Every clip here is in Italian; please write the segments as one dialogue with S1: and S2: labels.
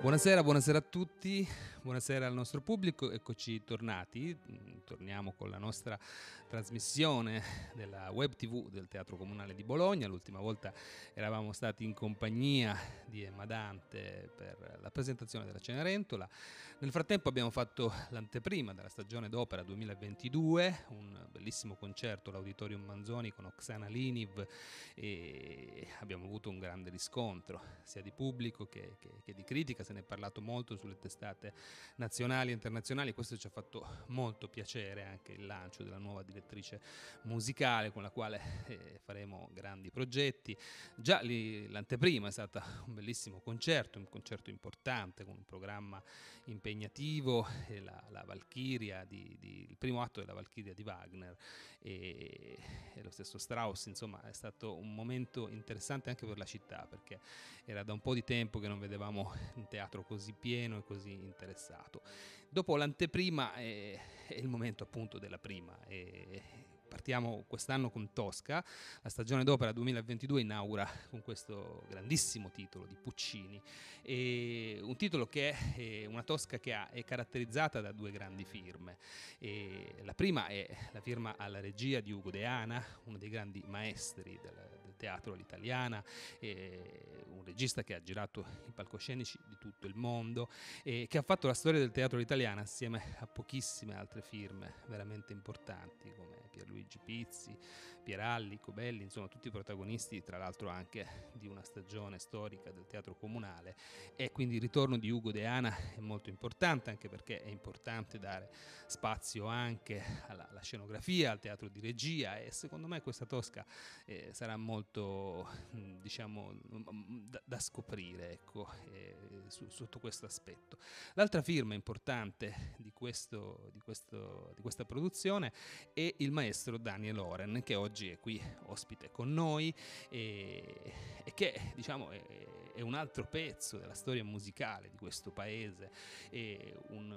S1: Buonasera, buonasera a tutti, buonasera al nostro pubblico, eccoci tornati, mm, torniamo con la nostra trasmissione della web tv del Teatro Comunale di Bologna, l'ultima volta eravamo stati in compagnia di Emma Dante per la presentazione della Cenerentola, nel frattempo abbiamo fatto l'anteprima della stagione d'opera 2022, un bellissimo concerto all'Auditorium Manzoni con Oksana Liniv e abbiamo avuto un grande riscontro sia di pubblico che, che, che di critica, se ne è parlato molto sulle testate nazionali e internazionali, questo ci ha fatto molto piacere anche il lancio della nuova direttrice musicale con la quale eh, faremo grandi progetti. Già lì, l'anteprima è stata un bellissimo concerto, un concerto importante con un programma impegnativo, la, la Valchiria, di, di, il primo atto della Valchiria di Wagner e, e lo stesso Strauss, insomma è stato un momento interessante anche per la città perché era da un po' di tempo che non vedevamo un teatro teatro così pieno e così interessato. Dopo l'anteprima è, è il momento appunto della prima. È, partiamo quest'anno con Tosca, la stagione d'opera 2022 inaugura con questo grandissimo titolo di Puccini, e un titolo che è una Tosca che è caratterizzata da due grandi firme. E la prima è la firma alla regia di Ugo Deana, uno dei grandi maestri del teatro all'italiana, un regista che ha girato i palcoscenici di tutto il mondo e che ha fatto la storia del teatro all'italiana assieme a pochissime altre firme veramente importanti come Pierluigi Luigi Pizzi, Pieralli, Cobelli, insomma tutti protagonisti tra l'altro anche di una stagione storica del teatro comunale e quindi il ritorno di Ugo Deana è molto importante anche perché è importante dare spazio anche alla, alla scenografia, al teatro di regia e secondo me questa Tosca eh, sarà molto diciamo da, da scoprire ecco, eh, su, sotto questo aspetto. L'altra firma importante di, questo, di, questo, di questa produzione è il maestro Daniel Oren che oggi è qui ospite con noi e, e che diciamo è, è, un altro pezzo della storia musicale di questo paese, è un,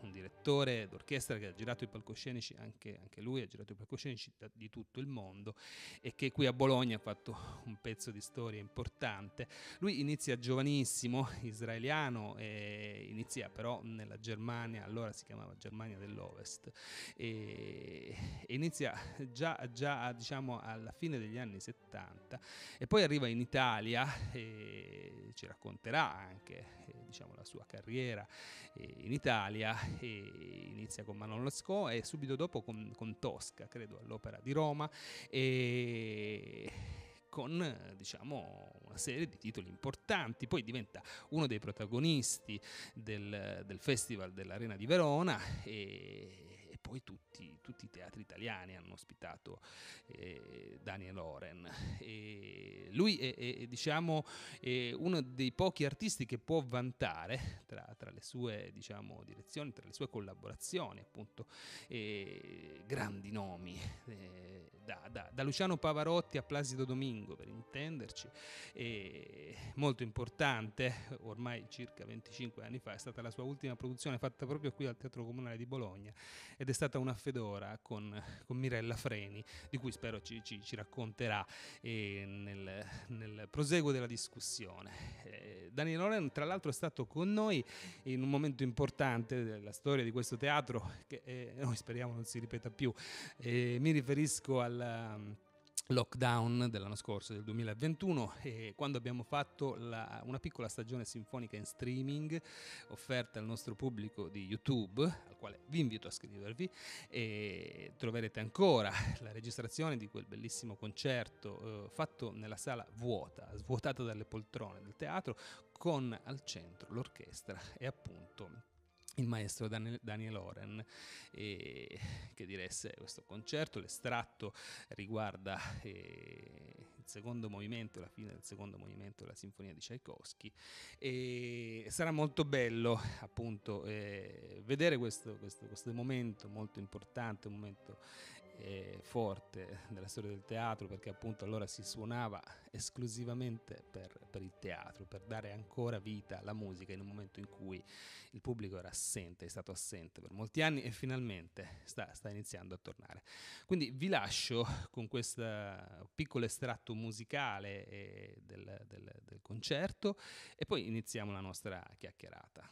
S1: un direttore d'orchestra che ha girato i palcoscenici, anche, anche lui ha girato i palcoscenici da, di tutto il mondo e che qui a Bologna ha fatto un pezzo di storia importante. Lui inizia giovanissimo, israeliano, inizia però nella Germania, allora si chiamava Germania dell'Ovest, e inizia già, già diciamo, alla fine degli anni 70 e poi arriva in Italia e ci racconterà anche eh, diciamo, la sua carriera eh, in Italia e inizia con Manon Lescaut e subito dopo con, con Tosca, credo, all'Opera di Roma e con diciamo, una serie di titoli importanti, poi diventa uno dei protagonisti del, del Festival dell'Arena di Verona e poi tutti, tutti, i teatri italiani hanno ospitato eh, Daniel Oren. E lui è, è, diciamo, è uno dei pochi artisti che può vantare tra, tra le sue diciamo, direzioni, tra le sue collaborazioni, appunto, eh, grandi nomi, eh, da, da, da, Luciano Pavarotti a Placido Domingo, per intenderci, molto importante, ormai circa 25 anni fa, è stata la sua ultima produzione fatta proprio qui al Teatro Comunale di Bologna ed è stata una fedora con, con Mirella Freni, di cui spero ci, ci, ci racconterà eh, nel, nel, proseguo della discussione. Eh, Daniel Loren, tra l'altro, è stato con noi in un momento importante della storia di questo teatro, che eh, noi speriamo non si ripeta più. Eh, mi riferisco al lockdown dell'anno scorso, del 2021, e quando abbiamo fatto la, una piccola stagione sinfonica in streaming offerta al nostro pubblico di YouTube, al quale vi invito a iscrivervi, e troverete ancora la registrazione di quel bellissimo concerto eh, fatto nella sala vuota, svuotata dalle poltrone del teatro, con al centro l'orchestra e appunto il maestro Daniel Oren eh, che diresse questo concerto. L'estratto riguarda eh, il secondo movimento, la fine del secondo movimento della sinfonia di Tchaikovsky e sarà molto bello appunto eh, vedere questo, questo, questo, momento molto importante, un momento e forte della storia del teatro perché appunto allora si suonava esclusivamente per, per, il teatro, per dare ancora vita alla musica in un momento in cui il pubblico era assente, è stato assente per molti anni e finalmente sta, sta iniziando a tornare. Quindi vi lascio con questo piccolo estratto musicale eh, del, del, del concerto e poi iniziamo la nostra chiacchierata.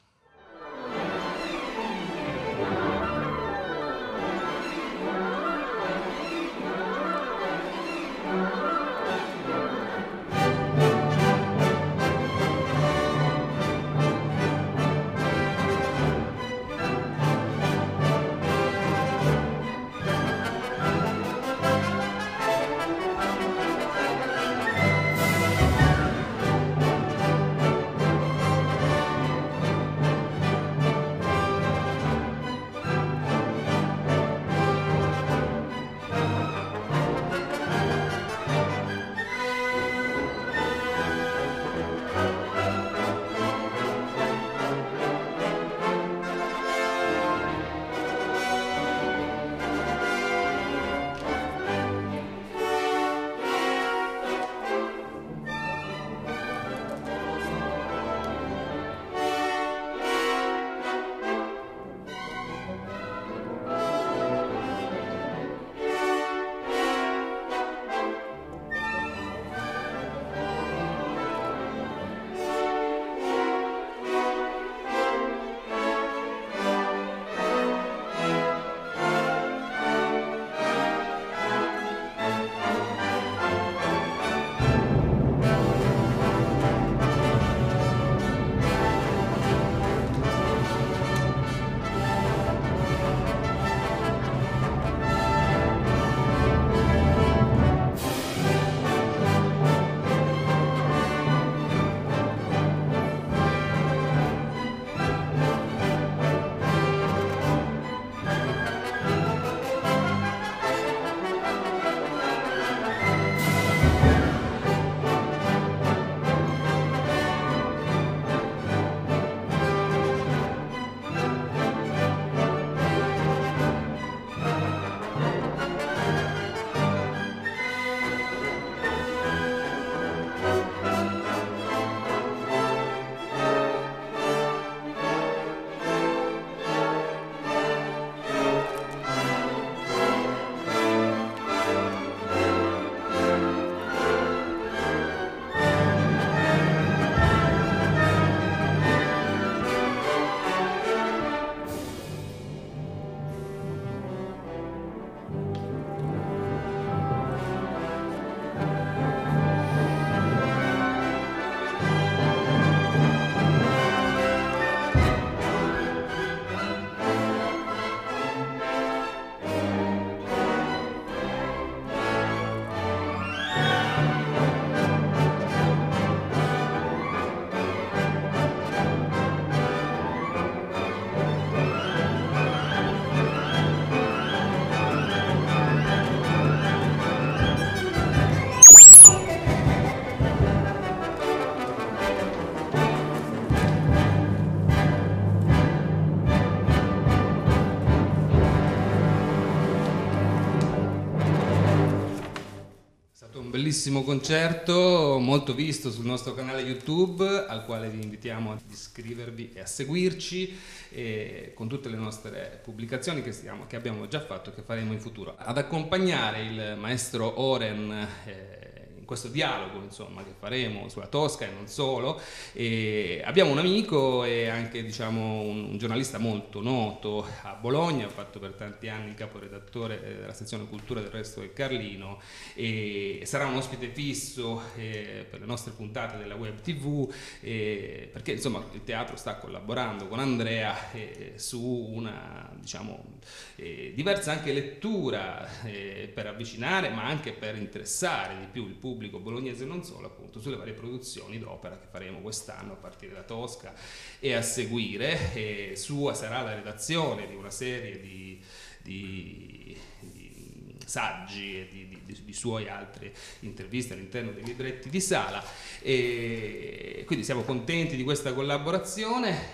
S1: Bellissimo concerto, molto visto sul nostro canale YouTube, al quale vi invitiamo ad iscrivervi e a seguirci e con tutte le nostre pubblicazioni che, stiamo, che, abbiamo già fatto e che faremo in futuro. Ad accompagnare il maestro Oren. Eh, questo dialogo insomma, che faremo sulla Tosca e non solo. E abbiamo un amico e anche diciamo, un, un, giornalista molto noto a Bologna, ha fatto per tanti anni il caporedattore eh, della sezione cultura del resto del Carlino e sarà un ospite fisso eh, per le nostre puntate della web tv eh, perché insomma il teatro sta collaborando con Andrea eh, su una diciamo eh, diversa anche lettura eh, per avvicinare ma anche per interessare di più il pubblico pubblico bolognese non solo, appunto, sulle varie produzioni d'opera che faremo quest'anno a partire da Tosca e a seguire. E sua sarà la redazione di una serie di, di, di saggi e di, di, di, suoi altre interviste all'interno dei libretti di sala. E quindi siamo contenti di questa collaborazione.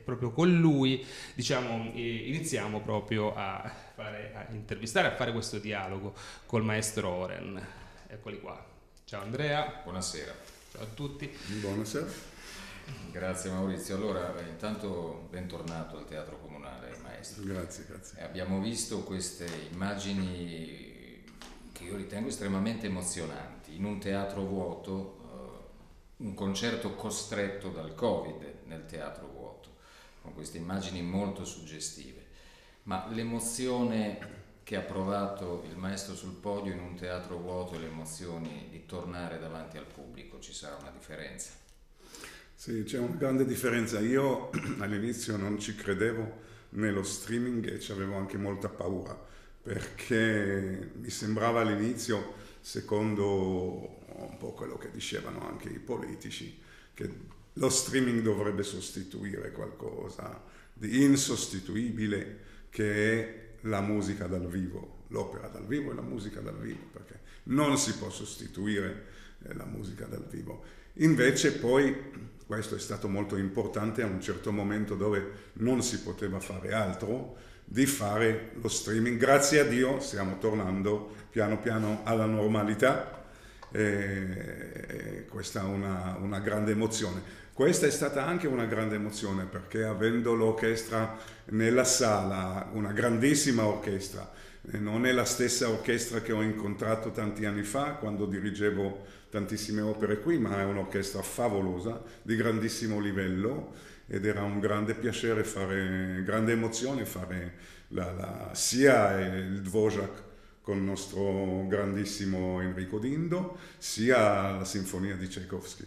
S1: E proprio con lui diciamo, iniziamo proprio a, fare, a intervistare, a fare questo dialogo col maestro Oren. Eccoli qua. Ciao Andrea.
S2: Buonasera.
S1: Ciao a tutti.
S3: Buonasera.
S2: Grazie Maurizio. Allora, intanto bentornato al Teatro Comunale, maestro.
S3: Grazie, grazie.
S2: Abbiamo visto queste immagini che io ritengo estremamente emozionanti. In un teatro vuoto, uh, un concerto costretto dal Covid nel teatro vuoto, con queste immagini molto suggestive. Ma l'emozione che ha provato il maestro sul podio in un teatro vuoto e le emozioni di tornare davanti al pubblico, ci sarà una differenza?
S3: Sì, c'è una grande differenza. Io all'inizio non ci credevo nello streaming e ci avevo anche molta paura perché mi sembrava all'inizio, secondo un po' quello che dicevano anche i politici, che lo streaming dovrebbe sostituire qualcosa di insostituibile che è la musica dal vivo, l'opera dal vivo e la musica dal vivo, perché non si può sostituire eh, la musica dal vivo. Invece poi questo è stato molto importante a un certo momento dove non si poteva fare altro di fare lo streaming. Grazie a Dio stiamo tornando piano piano alla normalità e questa è una, una grande emozione. Questa è stata anche una grande emozione perché avendo l'orchestra nella sala, una grandissima orchestra, eh, non è la stessa orchestra che ho incontrato tanti anni fa quando dirigevo tantissime opere qui, ma è un'orchestra favolosa, di grandissimo livello ed era un grande piacere fare, grande emozione fare la, la, sia il Dvorak con il nostro grandissimo Enrico Dindo, sia la sinfonia di Tchaikovsky.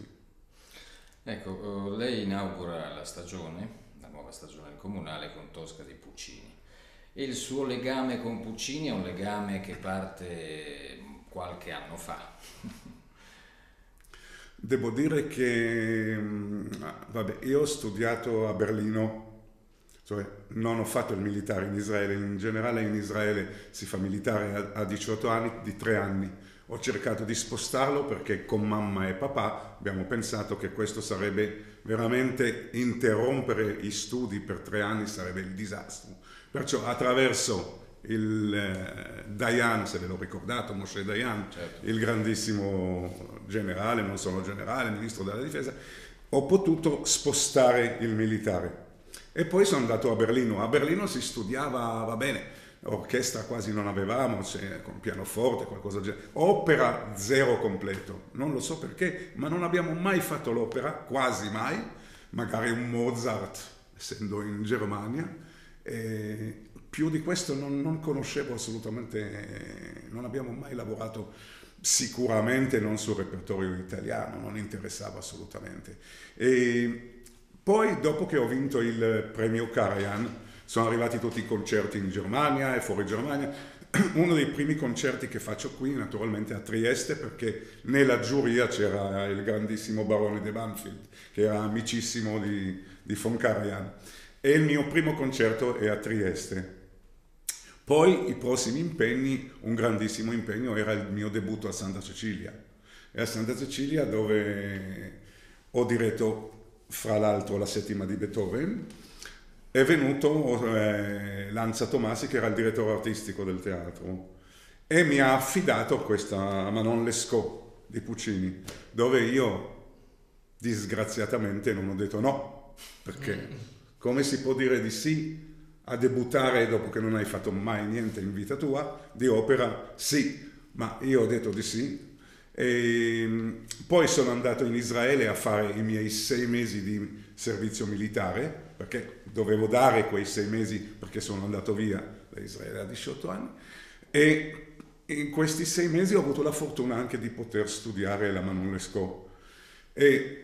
S2: Ecco, eh, lei inaugura la stagione, la nuova stagione comunale con Tosca di Puccini. E il suo legame con Puccini è un legame che parte qualche anno fa.
S3: Devo dire che mm, vabbè, io ho studiato a Berlino, cioè non ho fatto il militare in Israele, in generale in Israele si fa militare a 18 anni, di 3 anni ho cercato di spostarlo perché con mamma e papà abbiamo pensato che questo sarebbe veramente interrompere gli studi per tre anni sarebbe il disastro. Perciò attraverso il eh, Dayan, se ve l'ho ricordato, Moshe Dayan, certo. il grandissimo generale, non solo generale, ministro della difesa, ho potuto spostare il militare. E poi sono andato a Berlino. A Berlino si studiava, va bene, orchestra quasi non avevamo, con pianoforte, qualcosa del genere. Opera zero completo, non lo so perché, ma non abbiamo mai fatto l'opera, quasi mai, magari un Mozart, essendo in Germania. E più di questo non, non conoscevo assolutamente, non abbiamo mai lavorato sicuramente non sul repertorio italiano, non interessava assolutamente. E poi dopo che ho vinto il premio Karajan, sono arrivati tutti i concerti in Germania e fuori Germania. Uno dei primi concerti che faccio qui, naturalmente a Trieste, perché nella giuria c'era il grandissimo barone de Banfield, che era amicissimo di, di von Karajan. E il mio primo concerto è a Trieste. Poi i prossimi impegni, un grandissimo impegno era il mio debutto a Santa Cecilia. E a Santa Cecilia dove ho diretto fra l'altro la settima di Beethoven, è venuto eh, Lanza Tomasi che era il direttore artistico del teatro e mi ha affidato questa Manon Lescaut di Puccini dove io disgraziatamente non ho detto no perché come si può dire di sì a debuttare dopo che non hai fatto mai niente in vita tua di opera sì ma io ho detto di sì e mm, poi sono andato in Israele a fare i miei sei mesi di servizio militare perché dovevo dare quei sei mesi perché sono andato via da Israele a 18 anni. E in questi sei mesi ho avuto la fortuna anche di poter studiare la Manon Lescaut e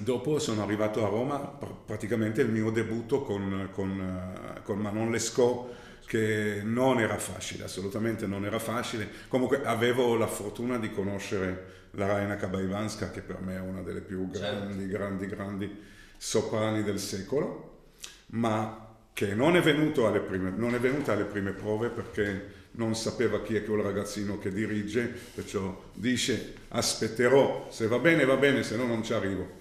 S3: dopo sono arrivato a Roma praticamente il mio debutto con, con, con Manon Lescaut che non era facile, assolutamente non era facile. Comunque avevo la fortuna di conoscere la Raina Kabaivanska, che per me è una delle più grandi, certo. grandi, grandi soprani del secolo, ma che non è, prime, non è venuta alle prime prove perché non sapeva chi è quel ragazzino che dirige, perciò dice aspetterò, se va bene va bene, se no non ci arrivo.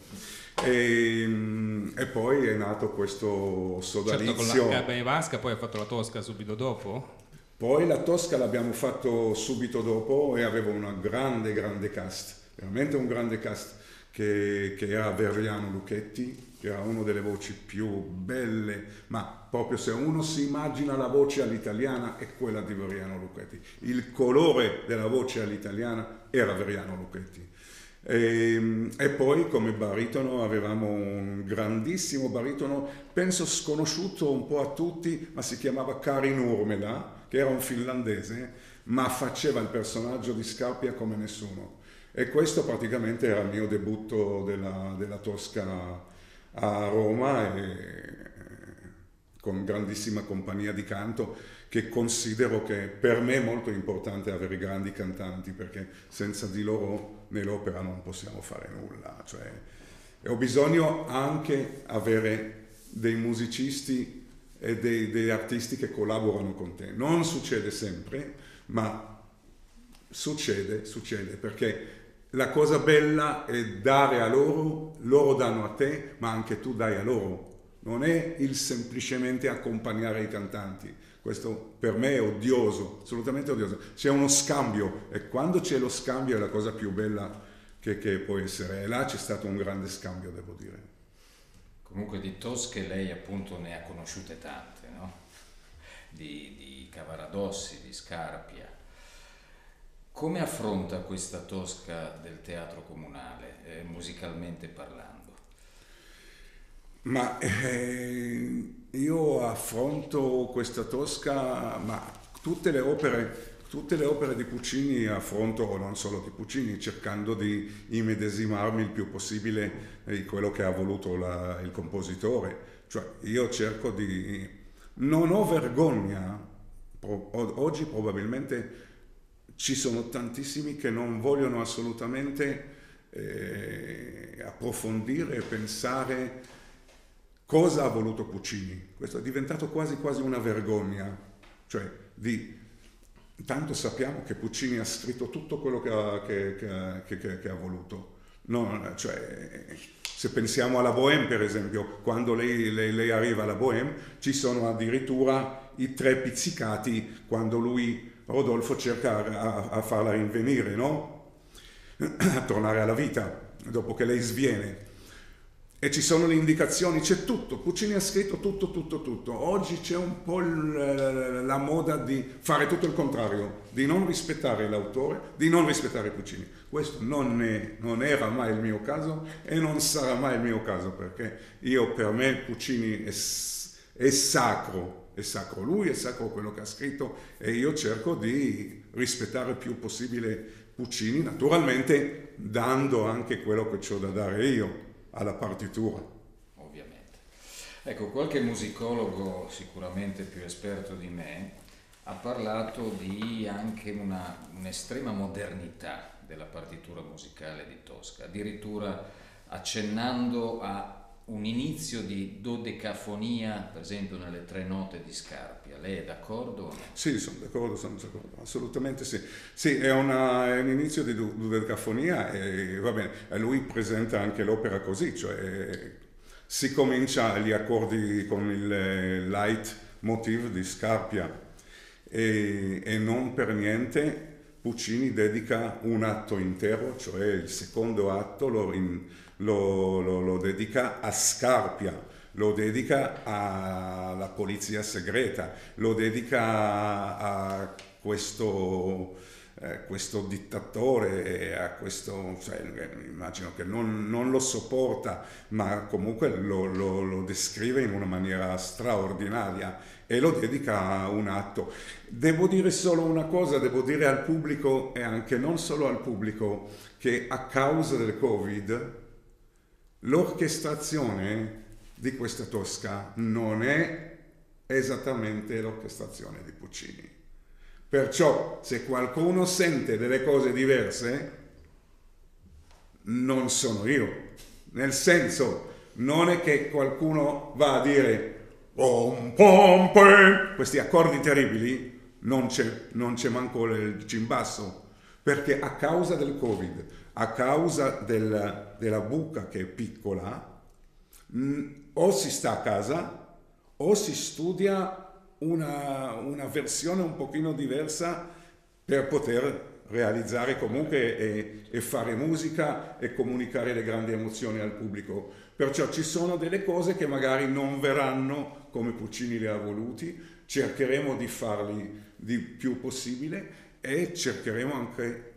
S3: E, mm, e, poi è nato questo sodalizio.
S1: Certo, con la Cabane Vasca poi ha fatto la Tosca subito dopo?
S3: Poi la Tosca l'abbiamo fatto subito dopo e aveva una grande, grande cast, veramente un grande cast, che, che era Veriano Lucchetti, che era una delle voci più belle, ma proprio se uno si immagina la voce all'italiana è quella di Veriano Lucchetti. Il colore della voce all'italiana era Veriano Lucchetti. E, ehm, e, poi come baritono avevamo un grandissimo baritono, penso sconosciuto un po' a tutti, ma si chiamava Karin Urmela, che era un finlandese, ma faceva il personaggio di Scarpia come nessuno. E questo praticamente era il mio debutto della, della Tosca a Roma, e, con grandissima compagnia di canto, che considero che per me è molto importante avere grandi cantanti, perché senza di loro nell'opera non possiamo fare nulla. Cioè, ho bisogno anche avere dei musicisti e dei, degli artisti che collaborano con te. Non succede sempre, ma succede, succede, perché la cosa bella è dare a loro, loro danno a te, ma anche tu dai a loro. Non è il semplicemente accompagnare i cantanti. Questo per me è odioso, assolutamente odioso. C'è uno scambio e quando c'è lo scambio è la cosa più bella che, che può essere. E là c'è stato un grande scambio, devo dire.
S2: Comunque di tosche lei appunto ne ha conosciute tante, no? Di, di Cavaradossi, di Scarpia. Come affronta questa tosca del teatro comunale, eh, musicalmente parlando?
S3: Ma eh, io affronto questa tosca, ma tutte le opere tutte le opere di Puccini affronto, non solo di Puccini, cercando di immedesimarmi il più possibile in quello che ha voluto la, il compositore. Cioè io cerco di... Non ho vergogna, oggi probabilmente ci sono tantissimi che non vogliono assolutamente eh, approfondire e pensare cosa ha voluto Puccini. Questo è diventato quasi quasi una vergogna, cioè di Intanto sappiamo che Puccini ha scritto tutto quello che ha, che, che, che ha voluto. No, cioè, se pensiamo alla Bohème, per esempio, quando lei, lei, lei, arriva alla Bohème, ci sono addirittura i tre pizzicati quando lui, Rodolfo, cerca a, a farla rinvenire, no? a tornare alla vita, dopo che lei sviene e ci sono le indicazioni, c'è tutto, Puccini ha scritto tutto, tutto, tutto. Oggi c'è un po' la moda di fare tutto il contrario, di non rispettare l'autore, di non rispettare Puccini. Questo non, è, non era mai il mio caso e non sarà mai il mio caso perché io per me Puccini è, è sacro, è sacro lui, è sacro quello che ha scritto e io cerco di rispettare il più possibile Puccini, naturalmente dando anche quello che ho da dare io alla partitura.
S2: Ovviamente. Ecco, qualche musicologo sicuramente più esperto di me ha parlato di anche una, un'estrema modernità della partitura musicale di Tosca, addirittura accennando a un inizio di dodecafonia, per esempio nelle tre note di Scarpia. Lei è d'accordo?
S3: Sì, sono d'accordo, sono d'accordo, assolutamente sì. Sì, è, una, è un inizio di dodecafonia e va bene, lui presenta anche l'opera così, cioè si comincia gli accordi con il light motive di Scarpia e, e non per niente Puccini dedica un atto intero, cioè il secondo atto lo, in, lo, lo, lo dedica a Scarpia, lo dedica alla polizia segreta, lo dedica a questo, eh, questo dittatore, a questo, cioè, immagino che non, non, lo sopporta, ma comunque lo, lo, lo descrive in una maniera straordinaria e lo dedica a un atto. Devo dire solo una cosa, devo dire al pubblico e anche non solo al pubblico che a causa del Covid l'orchestrazione di questa Tosca non è esattamente l'orchestrazione di Puccini. Perciò se qualcuno sente delle cose diverse, non sono io. Nel senso, non è che qualcuno va a dire pom, pom, pom, questi accordi terribili, non c'è, non c'è manco il cimbasso. perché a causa del Covid, a causa del, della buca che è piccola, mh, o si sta a casa o si studia una, una versione un pochino diversa per poter realizzare comunque e, e, fare musica e comunicare le grandi emozioni al pubblico. Perciò ci sono delle cose che magari non verranno come Puccini le ha voluti, cercheremo di farli di più possibile e cercheremo anche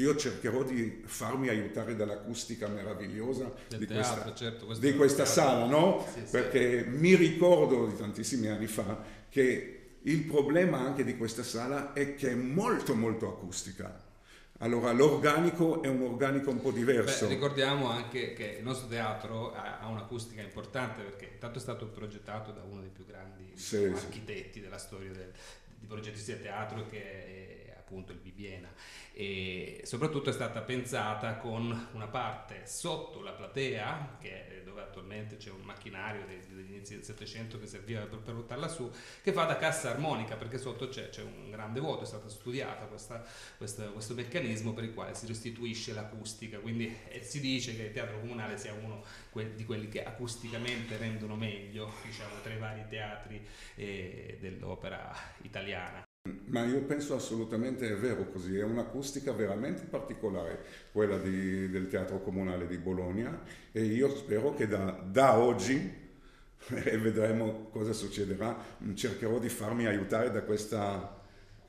S3: io cercherò di farmi aiutare dall'acustica meravigliosa di teatro, questa, certo, di questa sala, no? Sì, Perché sì. mi ricordo di tantissimi anni fa che il problema anche di questa sala è che è molto molto acustica. Allora l'organico è un organico un po' diverso.
S1: Beh, ricordiamo anche che il nostro teatro ha, ha, un'acustica importante perché intanto è stato progettato da uno dei più grandi sì, architetti della storia del, di progettisti a teatro che è appunto il Bibiena e soprattutto è stata pensata con una parte sotto la platea che dove attualmente c'è un macchinario degli inizi del Settecento che serviva per, per buttarla su che fa da cassa armonica perché sotto c'è, c'è un grande vuoto è questa, questa, questo meccanismo per il quale si restituisce l'acustica. Quindi eh, si dice che il teatro comunale sia uno que- di quelli che acusticamente rendono meglio diciamo tra i vari teatri eh, dell'opera italiana
S3: ma io penso assolutamente è vero così, è un'acustica veramente particolare quella di, del Teatro Comunale di Bologna e io spero che da, da oggi, e vedremo cosa succederà, cercherò di farmi aiutare da questa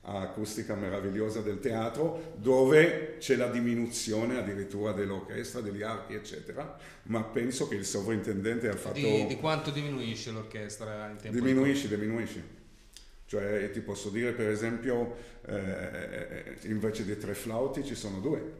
S3: acustica meravigliosa del teatro dove c'è la diminuzione addirittura dell'orchestra, degli archi eccetera, ma penso che il sovrintendente ha fatto...
S1: Di, di quanto diminuisce l'orchestra in tempo
S3: Diminuisci, di... diminuisci. Cioè ti posso dire per esempio eh, invece di tre flauti ci sono due,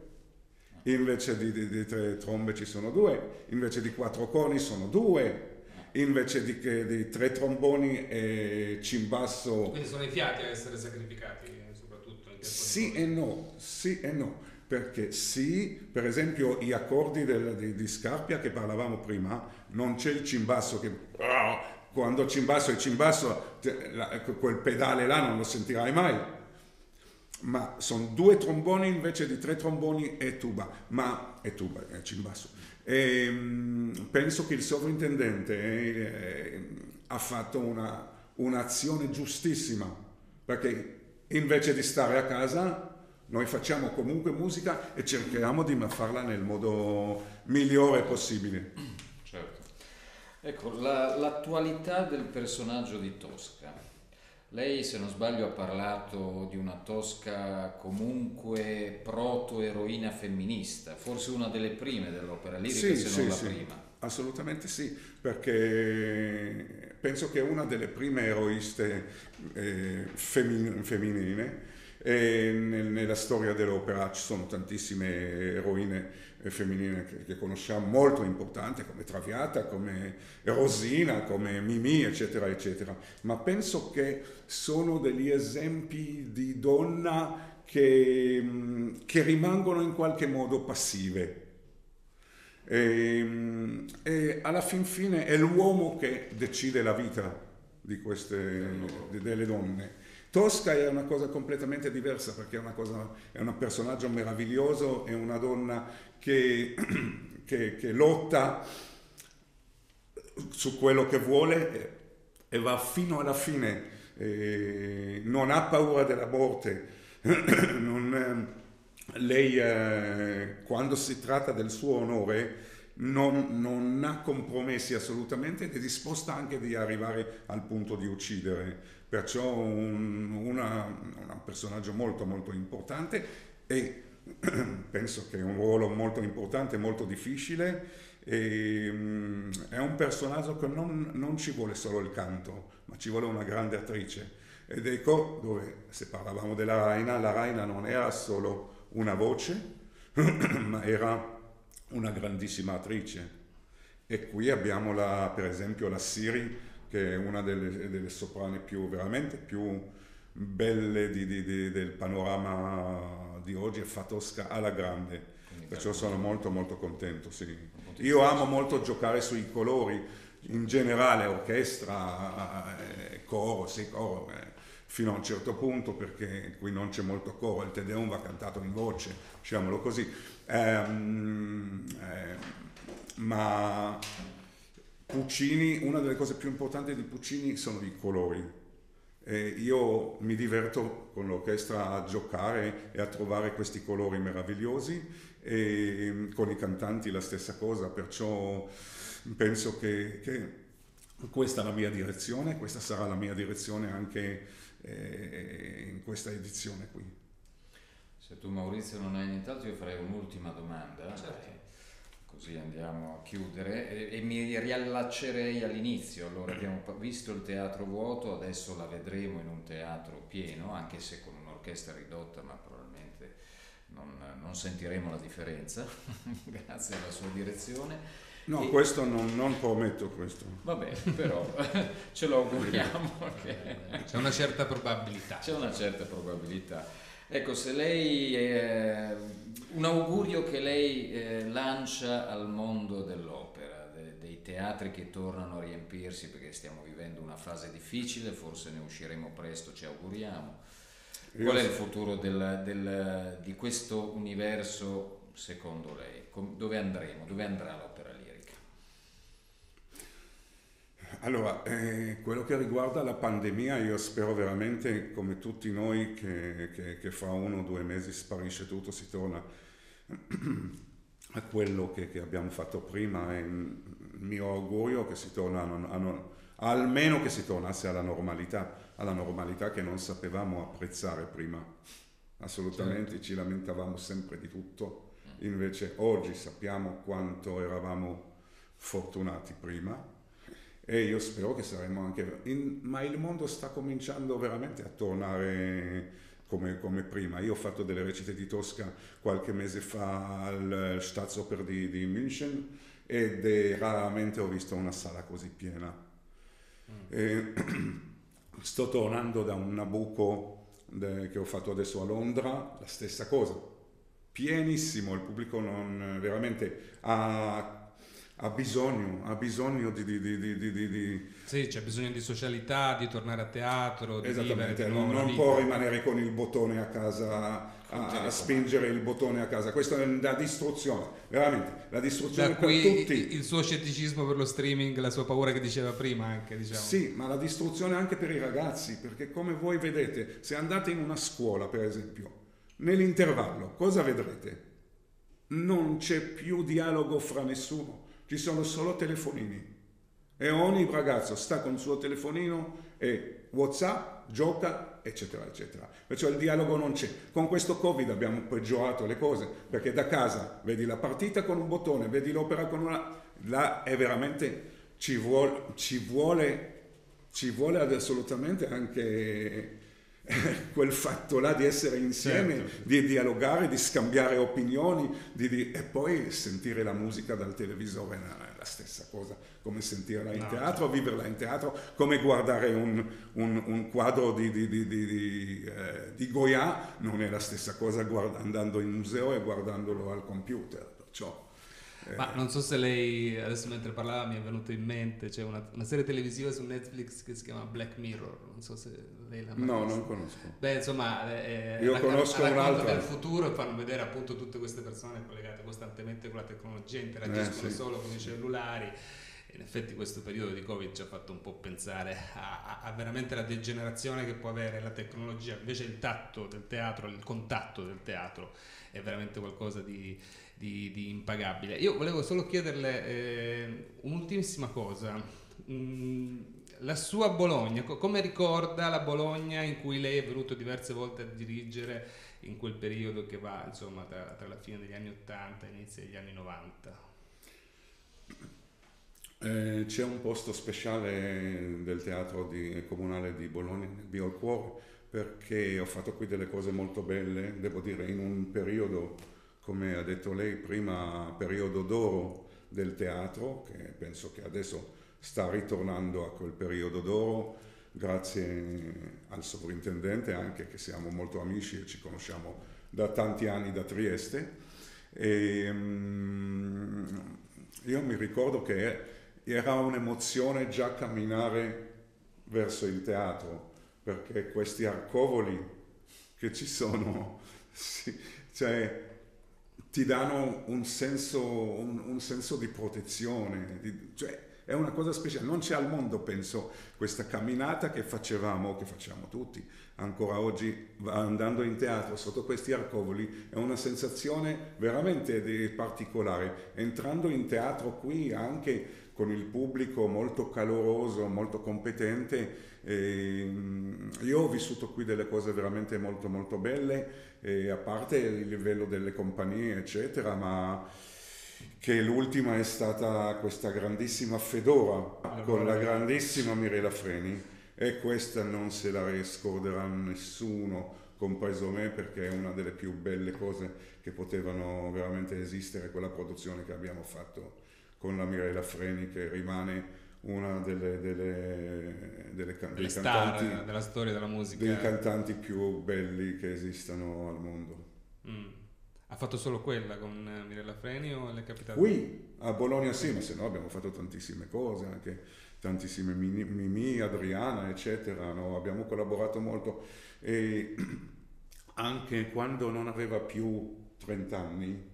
S3: invece di, di, di, tre trombe ci sono due, invece di quattro coni sono due, invece di, di tre tromboni e cimbasso...
S1: Quindi sono i fiati a essere sacrificati soprattutto?
S3: Sì e no, sì e no, perché sì, per esempio gli accordi del, di, di Scarpia che parlavamo prima, non c'è il cimbasso che quando cimbasso è cimbasso, quel pedale là non lo sentirai mai. Ma sono due tromboni invece di tre tromboni e tuba, ma è tuba, è cimbasso. E, mh, penso che il sovrintendente eh, ha fatto una, un'azione giustissima, perché invece di stare a casa noi facciamo comunque musica e cerchiamo di farla nel modo migliore possibile.
S2: Ecco, la, l'attualità del personaggio di Tosca. Lei, se non sbaglio, ha parlato di una Tosca comunque proto-eroina femminista, forse una delle prime dell'opera lirica, sì, se sì, non la
S3: sì.
S2: prima.
S3: Assolutamente sì, perché penso che è una delle prime eroiste eh, femmin- femminili e nel, nella storia dell'opera ci sono tantissime eroine femminili che, che, conosciamo molto importanti come Traviata, come Rosina, come Mimì, eccetera, eccetera. Ma penso che sono degli esempi di donna che, che rimangono in qualche modo passive. E, e, alla fin fine è l'uomo che decide la vita di queste, delle donne Tosca è una cosa completamente diversa perché è, una cosa, è un personaggio meraviglioso, è una donna che, che, che lotta su quello che vuole e va fino alla fine, eh, non ha paura della morte. non, lei, eh, quando si tratta del suo onore, non, non, ha compromessi assolutamente ed è disposta anche di arrivare al punto di uccidere perciò un, una, un personaggio molto molto importante e penso che è un ruolo molto importante, molto difficile e, um, è un personaggio che non, non, ci vuole solo il canto, ma ci vuole una grande attrice. Ed ecco dove, se parlavamo della Raina, la Raina non era solo una voce, ma era una grandissima attrice. E qui abbiamo la, per esempio la Siri che è una delle, delle soprane più, veramente più belle di, di, di, del panorama di oggi, è Fatosca alla grande. Perciò sono molto molto contento, sì. Io amo molto giocare sui colori, in generale orchestra, eh, coro, sì, coro. Eh. fino a un certo punto perché qui non c'è molto coro, il Te Deum va cantato in voce, diciamolo così. Ehm, eh, ma Puccini, una delle cose più importanti di Puccini sono i colori. E io mi diverto con l'orchestra a giocare e a trovare questi colori meravigliosi e con i cantanti la stessa cosa, perciò penso che, che questa è la mia direzione, questa sarà la mia direzione anche eh, in questa edizione qui.
S2: Se tu Maurizio non hai nient'altro io farei un'ultima domanda.
S1: Certo.
S2: Così andiamo a chiudere e, e, mi riallaccerei all'inizio. Allora abbiamo visto il teatro vuoto, adesso la vedremo in un teatro pieno, anche se con un'orchestra ridotta, ma probabilmente non, non sentiremo la differenza, grazie alla sua direzione.
S3: No, e... questo non, non, prometto questo.
S2: Va bene, però ce lo auguriamo. Che...
S1: C'è una certa probabilità.
S2: C'è una certa probabilità. Ecco, se lei, eh, un augurio che lei eh, lancia al mondo dell'opera, de, dei teatri che tornano a riempirsi perché stiamo vivendo una fase difficile, forse ne usciremo presto, ci auguriamo. Qual è il futuro del, del, di questo universo secondo lei? Dove andremo? Dove andrà l'opera?
S3: Allora, eh, quello che riguarda la pandemia, io spero veramente, come tutti noi, che, che, che fra uno o due mesi sparisce tutto, si torna a quello che, che abbiamo fatto prima. È il mio augurio che si torna a, a, almeno che si tornasse alla normalità, alla normalità che non sapevamo apprezzare prima. Assolutamente, certo. ci lamentavamo sempre di tutto, invece oggi sappiamo quanto eravamo fortunati prima e io spero che saremo anche... In, ma il mondo sta cominciando veramente a tornare come, come, prima. Io ho fatto delle recite di Tosca qualche mese fa al Staatsoper di, di München ed raramente ho visto una sala così piena. Mm. E, sto tornando da un Nabucco de, che ho fatto adesso a Londra, la stessa cosa. Pienissimo, il pubblico non, veramente ha ha bisogno, ha bisogno di, di, di, di,
S1: Sì, c'è bisogno di socialità, di tornare a teatro, di
S3: Esattamente, non, non può rimanere con il bottone a casa, a, a spingere il bottone a casa. Questa è la distruzione, veramente, la distruzione
S1: da
S3: per tutti.
S1: Il suo scetticismo per lo streaming, la sua paura che diceva prima anche, diciamo.
S3: Sì, ma la distruzione anche per i ragazzi, perché come voi vedete, se andate in una scuola, per esempio, nell'intervallo, cosa vedrete? Non c'è più dialogo fra nessuno ci sono solo telefonini e ogni ragazzo sta con il suo telefonino e Whatsapp, gioca, eccetera, eccetera. Perciò il dialogo non c'è. Con questo Covid abbiamo peggiorato le cose, perché da casa vedi la partita con un bottone, vedi l'opera con una... Là è veramente... ci vuole, ci vuole, ci vuole assolutamente anche quel fatto là di essere insieme, certo. di dialogare, di scambiare opinioni di, di, e poi sentire la musica dal televisore è la stessa cosa, come sentirla in no, teatro, certo. viverla in teatro, come guardare un, un, un quadro di, di, eh, di, Goya, non è la stessa cosa guarda, andando in museo e guardandolo al computer. Perciò,
S1: ma non so se lei, adesso mentre parlava mi è venuto in mente, c'è una, una, serie televisiva su Netflix che si chiama Black Mirror, non so se lei l'ha mai
S3: No, non conosco.
S1: Beh, insomma, è,
S3: Io conosco un altro.
S1: del futuro e fanno vedere appunto tutte queste persone collegate costantemente con la tecnologia, interagiscono eh, sì. solo con i cellulari. In effetti questo periodo di Covid ci ha fatto un po' pensare a, a, a, veramente la degenerazione che può avere la tecnologia, invece il tatto del teatro, il contatto del teatro è veramente qualcosa di, di, di impagabile. Io volevo solo chiederle eh, un'ultimissima cosa. Mm, la sua Bologna, co- come ricorda la Bologna in cui lei è venuto diverse volte a dirigere in quel periodo che va insomma tra, tra la fine degli anni 80 e inizio degli anni 90?
S3: Eh, c'è un posto speciale del teatro di, comunale di Bologna, nel al Cuore, perché ho fatto qui delle cose molto belle, devo dire, in un periodo come ha detto lei prima, periodo d'oro del teatro, che penso che adesso sta ritornando a quel periodo d'oro, grazie al sovrintendente anche che siamo molto amici e ci conosciamo da tanti anni da Trieste. E, um, io mi ricordo che era un'emozione già camminare verso il teatro, perché questi arcovoli che ci sono, sì, cioè, ti danno un senso, un, un senso di protezione, di, cioè, è una cosa speciale, non c'è al mondo, penso, questa camminata che facevamo, che facciamo tutti, ancora oggi andando in teatro sotto questi arcovoli, è una sensazione veramente particolare. Entrando in teatro qui anche con il pubblico molto caloroso, molto competente, eh, io ho vissuto qui delle cose veramente molto molto belle, a parte il livello delle compagnie eccetera, ma che l'ultima è stata questa grandissima Fedora con la grandissima Mirella Freni e questa non se la scorderà nessuno, compreso me, perché è una delle più belle cose che potevano veramente esistere, quella produzione che abbiamo fatto con la Mirella Freni che rimane una delle, delle, delle, delle cantanti
S1: della storia della musica
S3: dei cantanti più belli che esistano al mondo
S1: mm. ha fatto solo quella con Mirella Freni o le è capitato?
S3: qui a Bologna sì ma se no abbiamo fatto tantissime cose anche tantissime Mimi, Adriana eccetera no? abbiamo collaborato molto e anche quando non aveva più 30 anni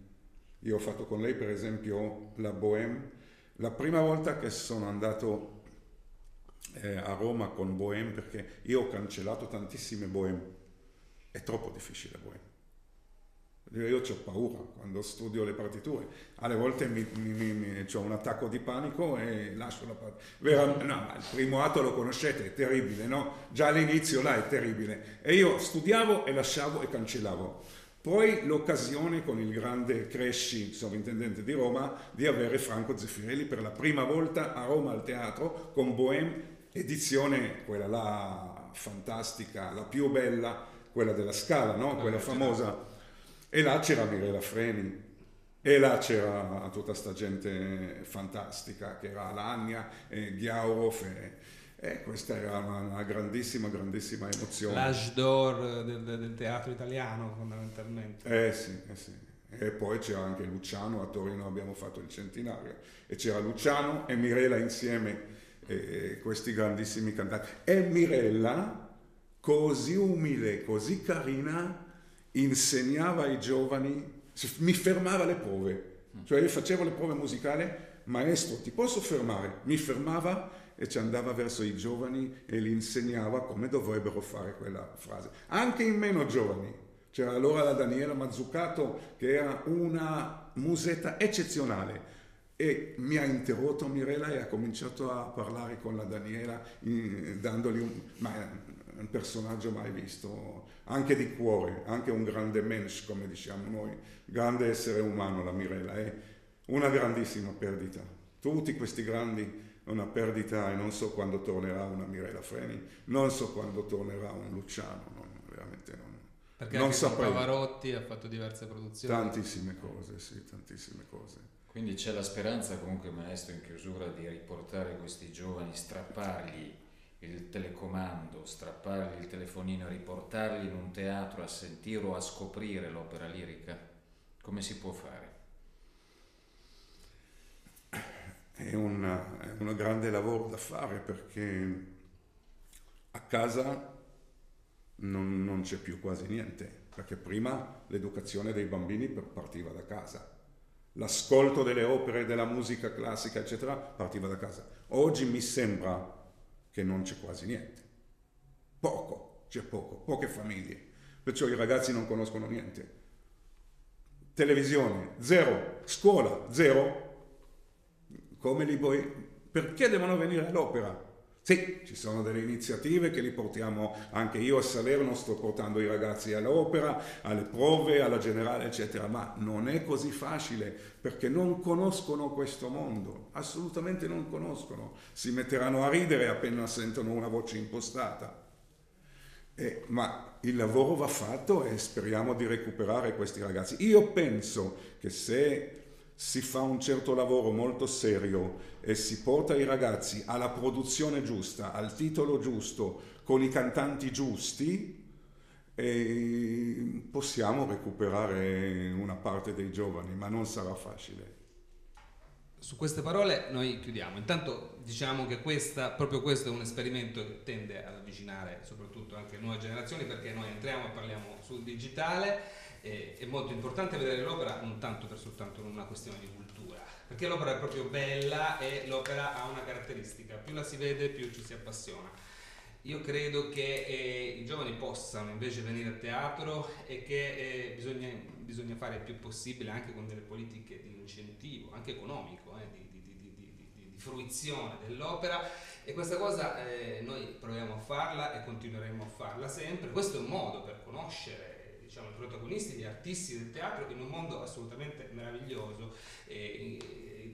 S3: io ho fatto con lei per esempio la Bohème la prima volta che sono andato eh, a Roma con Bohème, perché io ho cancellato tantissime Bohème, è troppo difficile Bohème. Io ho paura quando studio le partiture, alle volte mi, mi, mi, ho un attacco di panico e lascio la partitura. No, il primo atto lo conoscete, è terribile, no? Già all'inizio là è terribile. E io studiavo e lasciavo e cancellavo. Poi l'occasione con il grande Cresci, sovrintendente di Roma, di avere Franco Zeffirelli per la prima volta a Roma al teatro con Bohème, edizione quella là fantastica, la più bella, quella della Scala, no? quella famosa. E là c'era Mirella Freni, e là c'era tutta sta gente fantastica, che era Alagna, e Ghiaurov, e, e questa era una, una grandissima, grandissima emozione.
S1: L'âge d'or del, del, teatro italiano fondamentalmente.
S3: Eh sì, eh sì. E poi c'era anche Luciano, a Torino abbiamo fatto il centenario, e c'era Luciano e Mirella insieme, e questi grandissimi cantanti. E Mirella, così umile, così carina, insegnava ai giovani, mi fermava le prove. Cioè io facevo le prove musicali, maestro ti posso fermare? Mi fermava e ci andava verso i giovani e li insegnava come dovrebbero fare quella frase. Anche in meno giovani. C'era allora la Daniela Mazzucato che era una musetta eccezionale e mi ha interrotto Mirella e ha cominciato a parlare con la Daniela in, dandogli un, un, personaggio mai visto, anche di cuore, anche un grande mensch come diciamo noi, grande essere umano la Mirella, è una grandissima perdita. Tutti questi grandi una perdita e non so quando tornerà una Mirella Freni, non so quando tornerà un Luciano, non, veramente non.
S1: Perché non anche Pavarotti ha fatto diverse produzioni.
S3: Tantissime cose, sì, tantissime cose.
S2: Quindi c'è la speranza comunque, maestro, in chiusura di riportare questi giovani, strappargli il telecomando, strappargli il telefonino, riportarli in un teatro a sentire o a scoprire l'opera lirica? Come si può fare?
S3: È, una, è un grande lavoro da fare perché a casa non, non c'è più quasi niente, perché prima l'educazione dei bambini partiva da casa, l'ascolto delle opere, della musica classica, eccetera, partiva da casa. Oggi mi sembra che non c'è quasi niente, poco, c'è poco, poche famiglie, perciò i ragazzi non conoscono niente. Televisione, zero, scuola, zero, come li vuoi, perché devono venire all'opera? Sì, ci sono delle iniziative che li portiamo, anche io a Salerno sto portando i ragazzi all'opera, alle prove, alla generale, eccetera, ma non è così facile perché non conoscono questo mondo, assolutamente non conoscono, si metteranno a ridere appena sentono una voce impostata. Eh, ma il lavoro va fatto e speriamo di recuperare questi ragazzi. Io penso che se si fa un certo lavoro molto serio e si porta i ragazzi alla produzione giusta, al titolo giusto, con i cantanti giusti, possiamo recuperare una parte dei giovani, ma non sarà facile.
S1: su queste parole noi chiudiamo. Intanto diciamo che questa, proprio questo è un esperimento che tende ad avvicinare soprattutto anche nuove generazioni perché noi entriamo e parliamo sul digitale. E, è molto importante vedere l'opera non tanto per soltanto una questione di cultura, perché l'opera è proprio bella e l'opera ha una caratteristica, più la si vede più ci si appassiona. Io credo che eh, i giovani possano invece venire a teatro e che eh, bisogna, bisogna, fare il più possibile anche con delle politiche di incentivo, anche economico, eh, di, di, di, di, fruizione dell'opera e questa cosa eh, noi proviamo a farla e continueremo a farla sempre. Questo è un modo per conoscere diciamo, protagonisti, gli artisti del teatro in un mondo assolutamente meraviglioso e,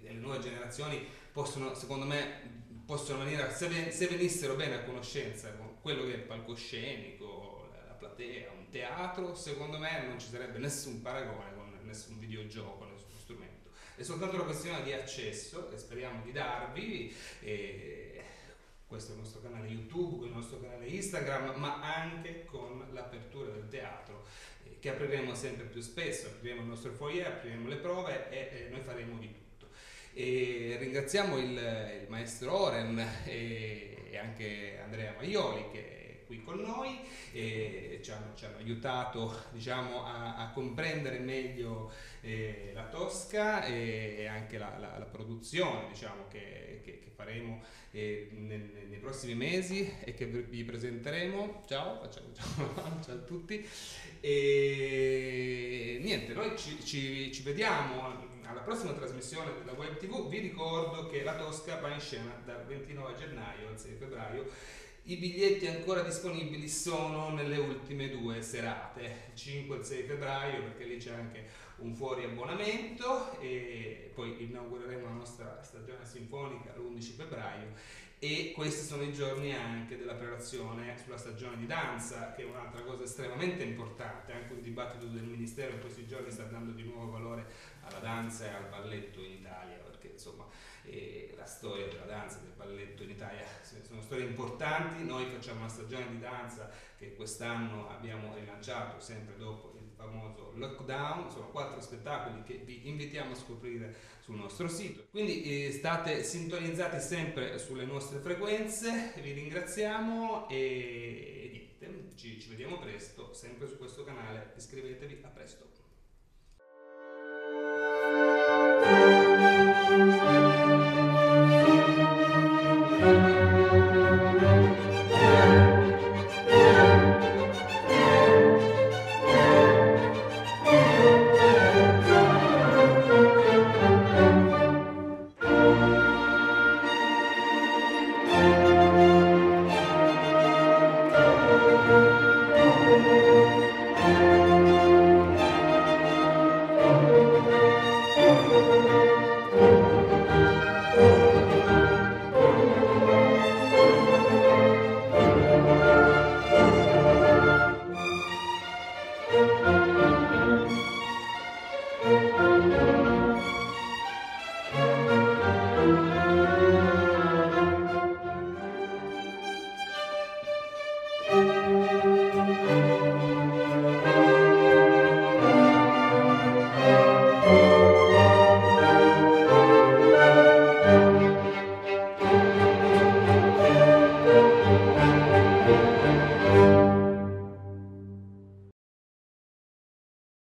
S1: e, le nuove generazioni possono, secondo me, possono venire, se, se venissero bene a conoscenza con quello che è il palcoscenico, la platea, un teatro, secondo me non ci sarebbe nessun paragone con nessun videogioco, nessun strumento. È soltanto una questione di accesso che speriamo di darvi. E questo è il nostro canale YouTube, il nostro canale Instagram, ma anche con l'apertura del teatro eh, che apriremo sempre più spesso, apriremo il nostro foyer, apriremo le prove e, e noi faremo di tutto. E ringraziamo il, il maestro Oren e, e, anche Andrea Maioli che qui con noi e ci hanno, ci hanno aiutato diciamo, a, a, comprendere meglio eh, la Tosca e, anche la, la, la produzione diciamo, che, che, che, faremo eh, nei, nei, prossimi mesi e che vi presenteremo. Ciao, facciamo ciao, ciao a tutti. E niente, noi ci, ci, ci vediamo alla prossima trasmissione della Web TV vi ricordo che la Tosca va in scena dal 29 gennaio al 6 febbraio. I biglietti ancora disponibili sono nelle ultime due serate, 5 e 6 febbraio, perché lì c'è anche un fuori abbonamento e poi inaugureremo la nostra stagione sinfonica l'11 febbraio e questi sono i giorni anche della prelazione sulla stagione di danza, che è un'altra cosa estremamente importante, anche un dibattito del Ministero in questi giorni sta dando di nuovo valore alla danza e al balletto in Italia, perché insomma e la storia della danza, e del balletto in Italia, sono storie importanti, noi facciamo una stagione di danza che quest'anno abbiamo rilanciato sempre dopo il famoso lockdown, sono quattro spettacoli che vi invitiamo a scoprire sul nostro sito, quindi eh, state sintonizzati sempre sulle nostre frequenze, vi ringraziamo e niente, ci, ci vediamo presto, sempre su questo canale, iscrivetevi, a presto!